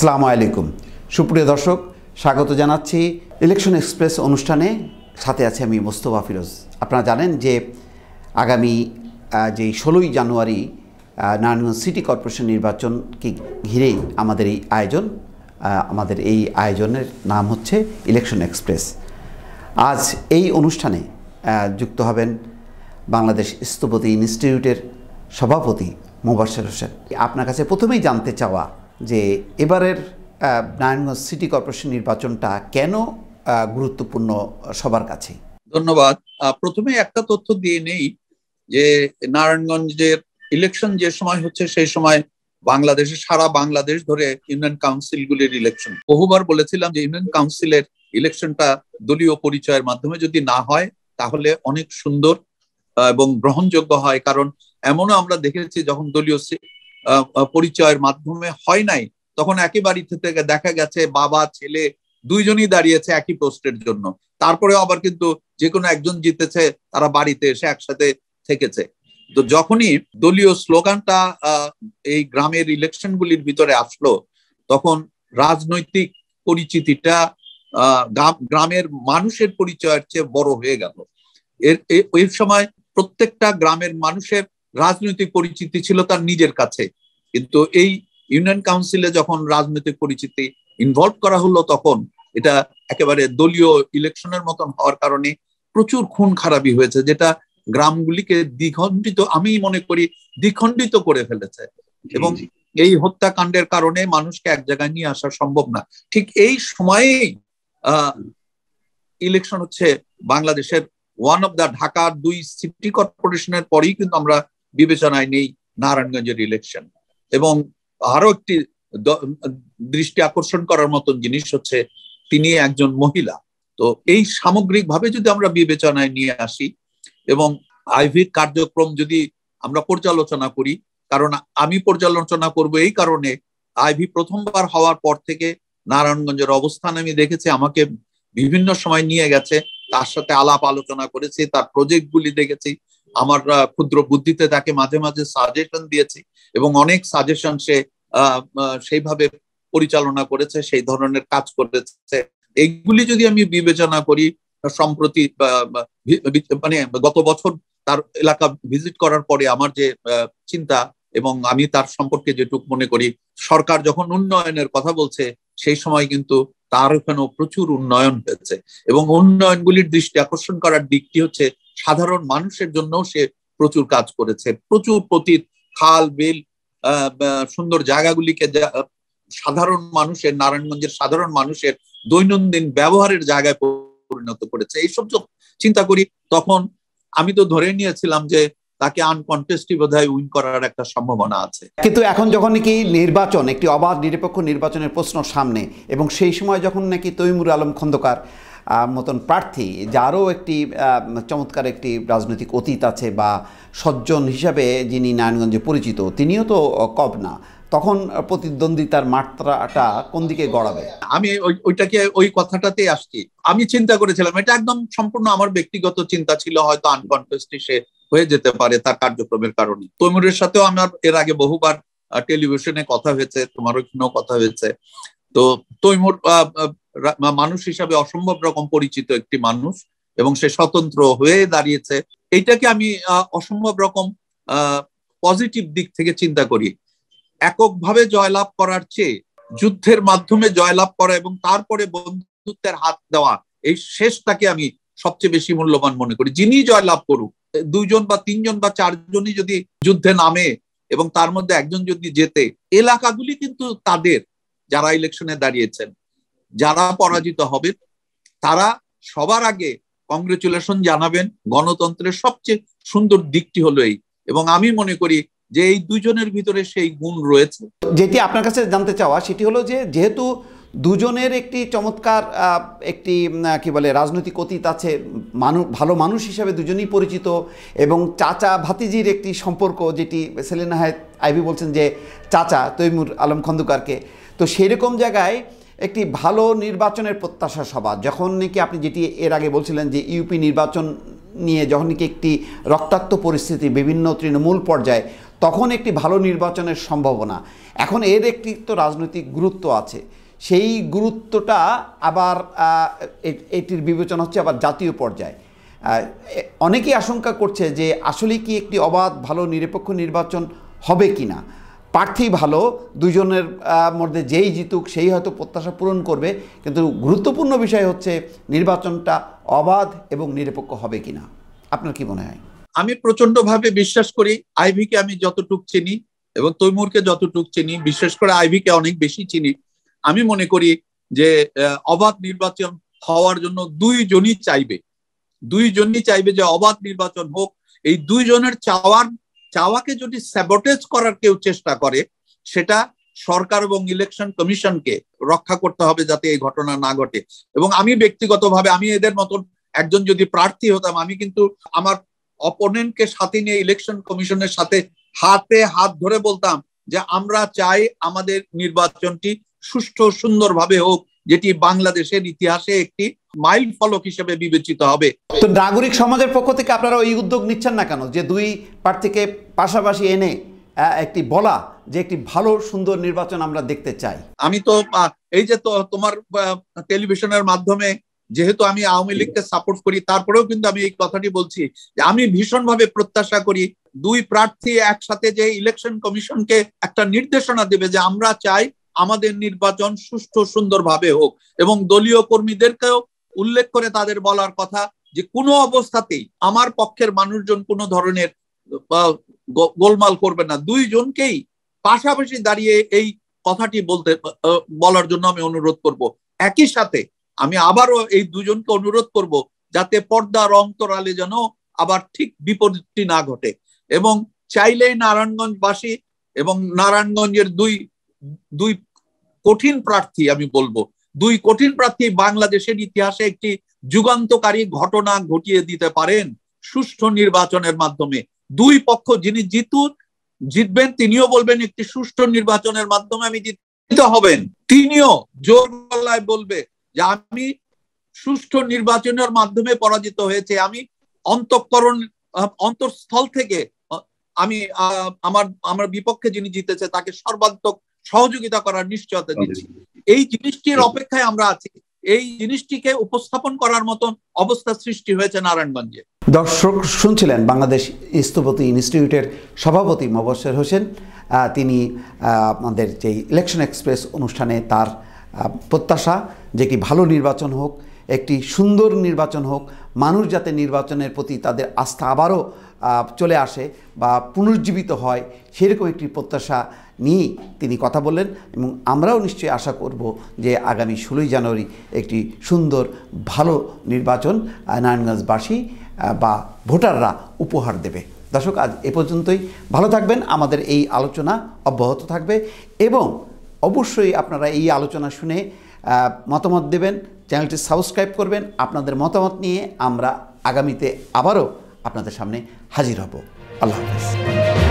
আসসালামু আলাইকুম। সুপ্রিয় দর্শক, স্বাগত জানাচ্ছি ইলেকশন এক্সপ্রেস অনুষ্ঠানে। সাথে আছে আমি মোস্তফা ফিরোজ। আপনারা জানেন যে আগামী যে ষোলোই জানুয়ারি নারায়ণগঞ্জ সিটি কর্পোরেশন নির্বাচনকে ঘিরেই আমাদের এই আয়োজন। আমাদের এই আয়োজনের নাম হচ্ছে ইলেকশন এক্সপ্রেস। আজ এই অনুষ্ঠানে যুক্ত হবেন বাংলাদেশ স্থপতি ইনস্টিটিউটের সভাপতি মোবাশ্বের হোসেন। আপনার কাছে প্রথমেই জানতে চাওয়া যে এবারের নারায়ণগঞ্জ সিটি কর্পোরেশন নির্বাচনটা কেন গুরুত্বপূর্ণ সবার কাছে? ধন্যবাদ। প্রথমে একটা তথ্য দিয়ে নেই যে নারায়ণগঞ্জের ইলেকশন যে সময় হচ্ছে সেই সময় বাংলাদেশে, সারা বাংলাদেশ ধরে ইউনিয়ন কাউন্সিল গুলির ইলেকশন বহুবার বলেছিলাম যে ইউনিয়ন কাউন্সিলের ইলেকশনটা দলীয় পরিচয়ের মাধ্যমে যদি না হয়, তাহলে অনেক সুন্দর এবং গ্রহণযোগ্য হয়। কারণ এমনও আমরা দেখেছি যখন দলীয় পরিচয়ের মাধ্যমে হয় নাই। তখন একই বাড়িতে থেকে দেখা গেছে বাবা, ছেলে দুইজনই দাঁড়িয়েছে একই পোস্টের জন্য। তারপরে আবার কিন্তু যে কোনো একজন জিতেছে, তারা বাড়িতে এসে একসাথে থেকেছে। তো যখনই দলীয় স্লোগানটা এই গ্রামের ইলেকশন গুলির ভিতরে আসলো, তখন রাজনৈতিক পরিচিতিটা গ্রামের মানুষের পরিচয়ের চেয়ে বড় হয়ে গেল। এর এর সময় প্রত্যেকটা গ্রামের মানুষের রাজনৈতিক পরিচিতি ছিল তার নিজের কাছে। কিন্তু এই ইউনিয়ন কাউন্সিলে যখন রাজনৈতিক পরিচিতি ইনভলভ করা হলো তখন এটা একেবারে দলীয় ইলেকশনের মতন হওয়ার কারণে প্রচুর খুন খারাপি হয়েছে যেটা গ্রামগুলিকে দ্বিখণ্ডিত আমি মনে করি দ্বিখণ্ডিত করে ফেলেছে। এবং এই হত্যাকাণ্ডের কারণে মানুষকে এক জায়গায় নিয়ে আসা সম্ভব না। ঠিক এই সময়েই আহ ইলেকশন হচ্ছে বাংলাদেশের ওয়ান অফ দা ঢাকার দুই সিটি কর্পোরেশনের পরেই কিন্তু আমরা বিবেচনায় নেই নারায়ণগঞ্জের ইলেকশন এবং আরও একটি দৃষ্টি আকর্ষণ করার মতন জিনিস হচ্ছে তিনি একজন মহিলা। তো এই সামগ্রিকভাবে যদি আমরা বিবেচনায় নিয়ে আসি এবং আইভির কার্যক্রম যদি আমরা পর্যালোচনা করি, কারণ আমি পর্যালোচনা করব এই কারণে আইভি প্রথমবার হওয়ার পর থেকে নারায়ণগঞ্জের অবস্থান আমি দেখেছি, আমাকে বিভিন্ন সময় নিয়ে গেছে, তার সাথে আলাপ আলোচনা করেছি, তার প্রজেক্ট গুলি দেখেছি আমার ক্ষুদ্র বুদ্ধিতে তাকে মাঝে মাঝে সাজেশন দিয়েছি এবং অনেক সাজেশন সে সেইভাবে পরিচালনা করেছে, সেই ধরনের কাজ করেছে। এইগুলি যদি আমি বিবেচনা করি, সম্প্রতি মানে গত বছর তার এলাকা ভিজিট করার পরে আমার যে চিন্তা এবং আমি তার সম্পর্কে যেটুক মনে করি, সরকার যখন উন্নয়নের কথা বলছে, সেই সময় কিন্তু তার ওখানেও প্রচুর উন্নয়ন হয়েছে। এবং উন্নয়নগুলির দৃষ্টি আকর্ষণ করার দিকটি হচ্ছে সাধারণ মানুষের জন্যও সে প্রচুর কাজ করেছে। প্রচুর প্রতীত খাল, বিল সুন্দর জায়গাগুলিকে সাধারণ মানুষের, নারায়ণগঞ্জের সাধারণ মানুষের দৈনন্দিন ব্যবহারের জায়গায় পরিণত করেছে। এইসব চিন্তা করি, তখন আমি তো ধরে নিয়েছিলাম যে তাকে আনকন্টেস্টি বোধহয় উইন করার একটা সম্ভাবনা আছে। কিন্তু এখন যখন নাকি নির্বাচন, একটি অবাধ নিরপেক্ষ নির্বাচনের প্রশ্ন সামনে, এবং সেই সময় যখন নাকি তৈমুর আলম খন্দকার মতন প্রার্থী, যারও একটি চমৎকার একটি রাজনৈতিক অতীত আছে বা সজ্জন হিসাবে যিনি নারায়ণগঞ্জে পরিচিত, তিনিও তো কব না। তখন প্রতিদ্বন্দ্বিতার মাত্রাটা কোন দিকে গড়াবে? আমি ওই- ওইটাকে ওই কথাটাতে আসছি। আমি চিন্তা করেছিলাম, এটা একদম সম্পূর্ণ আমার ব্যক্তিগত চিন্তা ছিল, হয়তো আনকনটেস্টি সে হয়ে যেতে পারে তার কার্যক্রমের কারণে। তৈমুরের সাথেও আমার এর আগে বহুবার টেলিভিশনে কথা হয়েছে তোমার ওইখানেও কথা হয়েছে। তো তৈমুর মানুষ হিসাবে অসম্ভব রকম পরিচিত একটি মানুষ এবং সে স্বতন্ত্র হয়ে দাঁড়িয়েছে। এইটাকে আমি অসম্ভব রকম পজিটিভ দিক থেকে চিন্তা করি। এককভাবে জয়লাভ করার চেয়ে যুদ্ধের মাধ্যমে জয়লাভ করা এবং তারপরে বন্ধুত্বের হাত দেওয়া, এই শেষটাকে আমি সবচেয়ে বেশি মূল্যবান মনে করি। যিনি জয়লাভ করুক, দুইজন বা তিনজন বা চারজনই যদি যুদ্ধে নামে এবং তার মধ্যে একজন যদি জেতে, এলাকাগুলি কিন্তু তাদের, যারা ইলেকশনে দাঁড়িয়েছেন। যারা পরাজিত হবেন তারা সবার আগে কংগ্রেচুলেশন জানাবেন। গণতন্ত্রের সবচেয়ে সুন্দর দিকটি হলো এই। এবং আমি মনে করি যে এই দুজনের ভিতরে সেই গুণ রয়েছে। যেটি আপনার কাছে জানতে চাওয়া, সেটি হলো যে যেহেতু দুজনের একটি চমৎকার একটি কি বলে, রাজনৈতিক অতীত আছে মানুষ ভালো মানুষ হিসাবে দুজনেই পরিচিত এবং চাচা ভাতিজির একটি সম্পর্ক যেটি সেলেনা হায়াত আইভি বলছেন যে চাচা তৈমুর আলম খন্দকারকে, তো সেরকম জায়গায় একটি ভালো নির্বাচনের প্রত্যাশা সভা, যখন নাকি আপনি যেটি এর আগে বলছিলেন যে ইউপি নির্বাচন নিয়ে যখন নাকি একটি রক্তাক্ত পরিস্থিতি বিভিন্ন তৃণমূল পর্যায়ে, তখন একটি ভালো নির্বাচনের সম্ভাবনা। এখন এর একটি তো রাজনৈতিক গুরুত্ব আছে। সেই গুরুত্বটা আবার এটির বিবেচনা হচ্ছে আবার জাতীয় পর্যায়ে। অনেকেই আশঙ্কা করছে যে আসলে কি একটি অবাধ, ভালো, নিরপেক্ষ নির্বাচন হবে কি না প্রার্থী ভালো দুজনের মধ্যে যেই জিতুক সেই হয়তো প্রত্যাশা পূরণ করবে, কিন্তু গুরুত্বপূর্ণ বিষয় হচ্ছে নির্বাচনটা অবাধ এবং নিরপেক্ষ হবে কি না আপনার কি মনে হয়? আমি প্রচণ্ড ভাবে বিশ্বাস করি, আইভিকে আমি যতটুক চিনি এবং তৈমুরকে যতটুক চিনি, বিশেষ করে আইভিকে অনেক বেশি চিনি, আমি মনে করি যে অবাধ নির্বাচন হওয়ার জন্য দুইজনই চাইবে। দুইজনই চাইবে যে অবাধ নির্বাচন হোক, এই দুইজনের চাওয়ার চাওয়াকে যদি স্যাবটেজ করার কেউ চেষ্টা করে, সেটা সরকার এবং ইলেকশন কমিশনকে রক্ষা করতে হবে যাতে এই ঘটনা না ঘটে। এবং আমি ব্যক্তিগতভাবে, আমি এদের মতন একজন যদি প্রার্থী হতাম, আমি কিন্তু আমার অপোনেন্টকে সাথে নিয়ে ইলেকশন কমিশনের সাথে হাতে হাত ধরে বলতাম যে, আমরা চাই আমাদের নির্বাচনটি সুষ্ঠু সুন্দরভাবে হোক যেটি বাংলাদেশের ইতিহাসে একটি মাইল ফলক হিসেবে বিবেচিত হবে। তো নাগরিক সমাজের পক্ষ থেকে আপনারা ওই উদ্যোগ নিচ্ছেন না কেন? যে দুই প্রার্থীকে পাশাপাশি এনে একটি বলা যে একটি ভালো সুন্দর নির্বাচন আমরা দেখতে চাই। আমি তো এই যে তো তোমার টেলিভিশনের মাধ্যমে যেহেতু আমি আওয়ামী লীগকে সাপোর্ট করি তারপরেও কিন্তু আমি এই কথাটি বলছি যে আমি ভীষণভাবে প্রত্যাশা করি দুই প্রার্থী একসাথে যে ইলেকশন কমিশনকে একটা নির্দেশনা দেবে যে আমরা চাই আমাদের নির্বাচন সুষ্ঠু, সুন্দরভাবে হোক। এবং দলীয় কর্মীদেরকেও উল্লেখ করে তাদের বলার কথা যে, কোনো অবস্থাতেই আমার পক্ষের মানুষজন কোনো ধরনের গোলমাল করবে না। দুইজনকেই পাশাপাশি দাঁড়িয়ে এই কথাটি বলতে বলার জন্য আমি অনুরোধ করব। একই সাথে আমি আবারও এই দুজনকে অনুরোধ করব যাতে পর্দার অন্তরালে যেন আবার ঠিক বিপরীতটি না ঘটে। এবং চাইলেই নারায়ণগঞ্জবাসী এবং নারায়ণগঞ্জের দুই দুই কঠিন প্রার্থী আমি বলব। দুই কঠিন প্রার্থী বাংলাদেশের ইতিহাসে একটি যুগান্তকারী ঘটনা ঘটিয়ে দিতে পারেন সুষ্ঠু নির্বাচনের মাধ্যমে। দুই পক্ষ যিনি জিতুন, জিতবেন, তিনিও বলবেন একটি সুষ্ঠু নির্বাচনের মাধ্যমে আমি জিতে হবেন। তিনিও জোর গলায় বলবে যে আমি সুষ্ঠু নির্বাচনের মাধ্যমে পরাজিত হয়েছে। আমি অন্তঃকরণ, অন্তঃস্থল থেকে আমি আমার আমার বিপক্ষে যিনি জিতেছে তাকে সর্বাত্মক সহযোগিতা করার নিশ্চয়তা দিচ্ছি। এই জিনিসটির অপেক্ষায় আমরা আছি। এই জিনিসটিকে উপস্থাপন করার মতন অবস্থা সৃষ্টি হয়েছে নারায়ণগঞ্জে দর্শক শুনছিলেন বাংলাদেশ স্থপতি ইনস্টিটিউটের সভাপতি মবসর হোসেন। আহ, তিনি আহ, আমাদের যে ইলেকশন এক্সপ্রেস অনুষ্ঠানে তার প্রত্যাশা যে একটি ভালো নির্বাচন হোক একটি সুন্দর নির্বাচন হোক, মানুষ যাতে নির্বাচনের প্রতি তাদের আস্থা আবারও চলে আসে বা পুনর্জীবিত হয়, সেরকম একটি প্রত্যাশা নিয়েই তিনি কথা বললেন এবং আমরাও নিশ্চয়ই আশা করব যে আগামী ষোলোই জানুয়ারি একটি সুন্দর, ভালো নির্বাচন নারায়ণগঞ্জবাসী বা ভোটাররা উপহার দেবে। দর্শক, আজ এ পর্যন্তই। ভালো থাকবেন। আমাদের এই আলোচনা অব্যাহত থাকবে এবং অবশ্যই আপনারা এই আলোচনা শুনে মতামত দেবেন। চ্যানেলটি সাবস্ক্রাইব করবেন। আপনাদের মতামত নিয়ে আমরা আগামীতে আবারও আপনাদের সামনে হাজির হব। আল্লাহ হাফেজ।